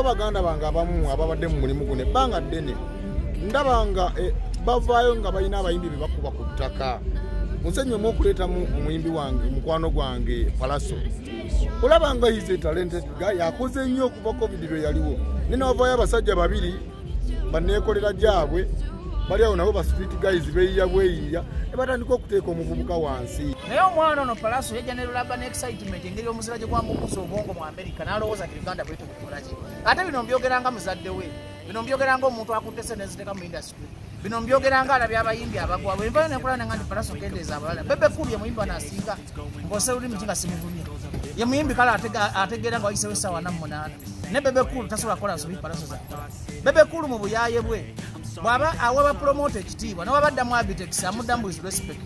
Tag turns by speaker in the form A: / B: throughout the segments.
A: olw'abaganda bange abamu ababadde mu mulimu guno ebbanga ddene ndaba nga eh, bavaayo nga balina abayimbi be bakuba ku ttaka. Musenyumu okuleetamu omuyimbi wange mukwano gwange palaso. Olaba nga hize talented guy yakoze nnyo okuva covid lwe yaliwo. Ne nabavaayo abasajja babiri baneekolera gyabwe bali awo nabo ba street guys beeyiya bweyiya ne batandika okuteeka omuvubuka wansi.
B: Naye omwana ono palaso yajja nerulaba ne excitement engeri omuzira gye gwamukuza obwongo mu amerika n'alowooza ti uganda bwete bukolaki ate bino mbyogeranga muzadde we bino mbyogeranga omuntu akutte se neziteeka mu industry bino mbyogeranga alabye abayimbi abagwa bwe nvayo nekola nanga ndi palaso kendeeza abalala. Bebe kulu ye muyimbi anasinga ng'ose lulimi ki nga simuvumye ye muyimbi kale ategeera nga wayisewo essaawa na munaana ne bebe kulu tasobola kukola nsobi palaso za bebe kulu mu buyaye bwe bw'aba awa bapromota ekitiibwa newabaddamu abitex amuddamu with respect.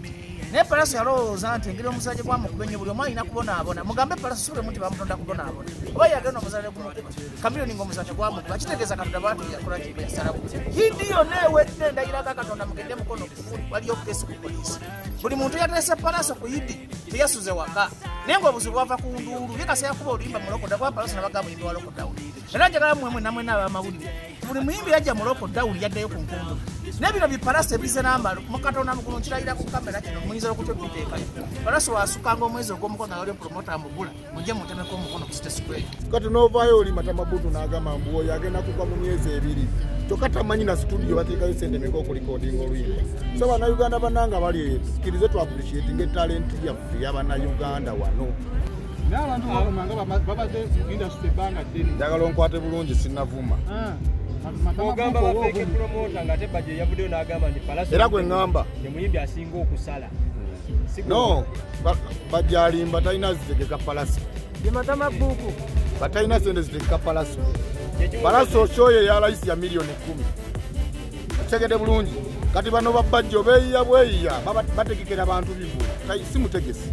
B: Naye palaso yalowooza nti engeri omusajja gwamukuba ennyo buli omu alina kubonaabona. Mugambe palaso sibulemu nti bamutonda kubonaabona. Oba yagenda omuzadde gumukuba kamiliyoni ngaomuzadde gwamukuba kitegeeza katonda bwatu yakola kibe yasalawo. Hindi yonna ewedde endagiraga katonda mugende mukono kufuli waliyo kesi ku polisi buli muntu yateese palaso ku yidi teyasuze waka. Naye ngaobuzibu bwava ku nduulu ye kasi yakuba oluyimba mulokoda kuba palaso nabaga muyimbi wa lokodawuni era njagala mwemwe namwena abamawulire buli muyimbi yajja mu lokodawuni yaddeyo ku nkundu nebino bipalasi ebize n'amalo mukatonda mugulu nkirayira ku kamera kino muyinza okuta ebiteekayo palasi wasukanga omwezi ogw'omukono nga waliyo promota mugula mujje mutemeko omukono ku sitesquare
A: kati novaayo oli matamabutu n'agamba mbu oyo agenda kugwa mu myezi ebiri kyokka tamanyi na studio bateekayo sente meka okulikodinga oluyimba so bannayuganda bannanga bali kkirize twapreciatinga etalenti yaffe y'abannayuganda wano.
C: N'abantu bakomanga babadde mu industry ebbanga ddene.
A: Njagala onkwate bulungi sinnavuma
D: ogamba bafeeke promota nga te baje yavuddeyo n'agamba nti
A: era gwe ŋŋamba
D: ye muyimbi asinga okusala. Gwe-
A: no ba- bajjalimba talina zitegeka palasi
E: bimatamabuku
A: batalina sente zitegeka palasi palasi okyoyo eyalayisi ya miliyoni kumi. Kitegede bulungi. Kati bano babajjo beeyiya bweyiya baba- bategekera bantu Tai- si mutegesi.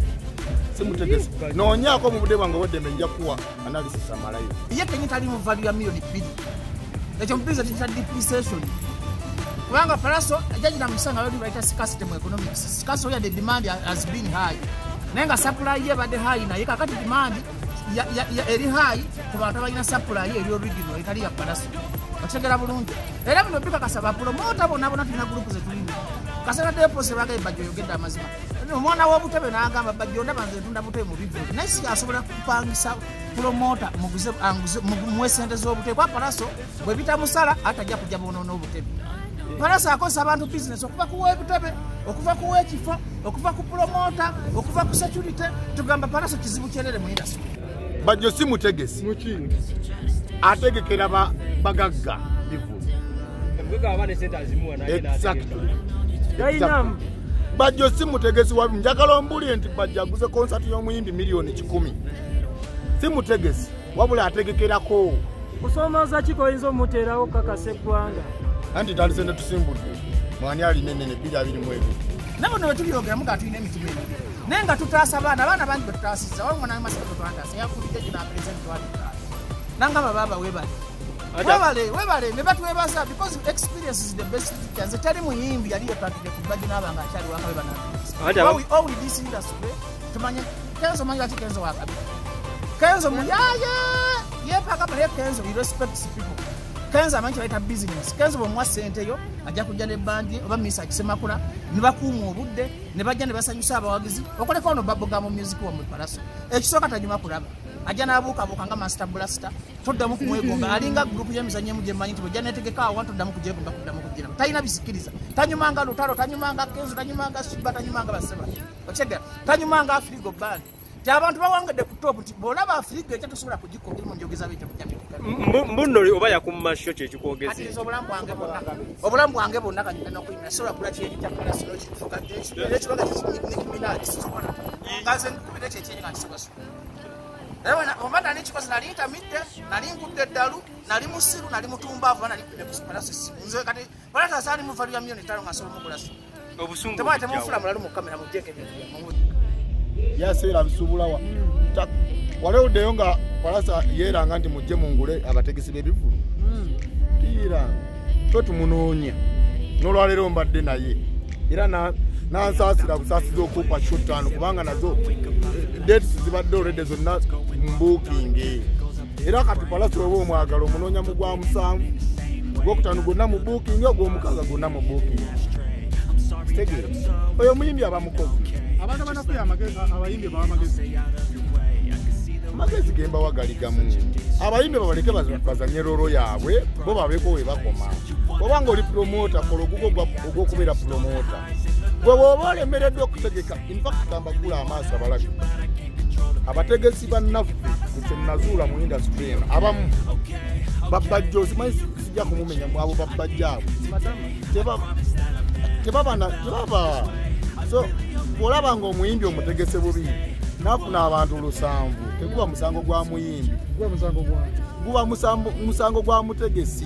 A: Si mutegesi. Noonyaako mu budde bwange obweddembe nja kuwa analysis amalayo.
B: Ye kenyi tali mu value ya miliyoni bbiri ekyo mupiriza tikita depreciation. Kubanga palaso jajina musanga loli baita scarcity mu economics. Oya the demand has been high. Naye nga supply ye badde high naye kakati demand eri high ku bantu abalina supply eri original etali ya palaso okitegera bulungi. Era bino bikakasa bapromota bonna bonna tulina gurupu zetulina kasana depose baga ebajja oyogedde amazima omwana w'obutebe n'agamba bajja ondaba nze ntunda butebe mu bivulu naye si asobola kupangisa anguze muwe sente z'obutebe. Kwa palaso bwe bitamusala atajja kujja bonoona obutebe. Palaso akozesa abantu bizinesi okuva kuwa ebutebe okuva kuwa ekifo okuva ku promota okuva ku security. Tugamba palaso kizibu kyerere mu industry.
A: Bajjo si mutegesi. Ategekera ba- bagagga. Bivulu exactly bajjo si mutegesi wabi njagala ombulire nti bajja aguze konsati y'omuyimbi miliyoni kikumi. Si mutegesi wabula ategekerako.
E: Kusoomooza ki koyinza omuteerawo kakasa eggwanga?
A: Anti tali sente tusimbudde. Mwani alina enene bbiri abiri mu ebiri.
B: Nabo no wetubyogeramu nga tulina emitima ebiri naye nga tutaasa baana abaana bangi betutaasizza waliwo mwana masaka twataasa yakulidde gino twalitaasa nangamba baba webale webale webale ne batwebaza because experience is the best teacher nze tali muyimbi yali yetwatire ku bagi n'aba nga akyali
D: aba-
B: banawuli this industry tumanye kenzo manyi lwaki kenzo wakabe kenzo muyaye yepagama naye kenzo he respects people. Kenzo amanyi kyebayita business. Kenzo bwemuwa sente yo ajja kujja nebandi oba misa kisemakula ne bakuuma obudde ne bajja ne basanyusa abawagizi. Okoleka ono baboga mu music wa mu palaso ekisooka tanyuma kulaba ajja n'abuukabuuka nga master blaster toddamu kumwegomba alinga gurupu y'emizanyo emu gyemanyi nti bwejja netegeka awa toddamu kujegomba kuddamu kugiramu talina bisikiriza. Tanyumanga lutalo tanyumanga kenzo tanyumanga shiba tanyumanga baseba okitegeera tanyumanga afirigo band. Ti abantu bawangedde ku top nti bwolaba afirigo ekyo tosobola kugikogera mu njogeza byo
D: Mbu- mbuno oba yakuma sho kye kikwogeze
B: atiza obulamu bwange bwonna obulamu bwange bwonna kanyina nokwina sobola kula kyeri kya palasiro kifuka era ekibaga kikiminaali sisobola nga nze nkubira ekyo ekyenyi nga nkisobasula oba nali nkikoze nali ntamidde nali nkudde eddalu nali musiru nali mutumbaavu oba nali nkudde ku palasisi nze kati palataasa ali muvalu ya miliyoni ttaano nga nsobola mugulaso
D: obusungu
B: temwali
D: bujjawo.
B: temufula mulalu mu kamera mujjeko ebintu
A: yaseera bisubulawa Ta- walewuddeyo nga palasa yeeranga nti mujje mungule abategesi b'ebivulu. Tiyiranga twe tumunoonya n'olwaleero mbadde naye. Era na- nansaasira busaasizi okuupa shotaano kubanga nazo dates zibadde olwedde zonna mbuukinge. Era kati palaso oba omwagala omunoonya mu gwa musanvu ogwokutano gonna mu buukingi ogwomukaaga gonna mu buukingi kitegeera oyo omuyimbi aba mukozi
C: abantu amagezi abayimbi bawa amagezi
A: amagezi gemba wagaligamu abayimbi babaleke baza- bazanye rolo yaabwe bo babeko we bakoma. Oba nga oli promota kola ogugo ogw'okubeera promota gwe bwoba olemereddwa okutegeka infact kambagula amaaso abalabi abategesi bannaffe kyenazuula mu indasitule eno abamu babajja osimanyi si- sijja kumumenya mu abo babajja abo tebaba so bwolaba nga omuyimbi omutegese bubi nafuna abantu lusanvu teguba musango gwa muyimbi. Guba musango gwa mutegesi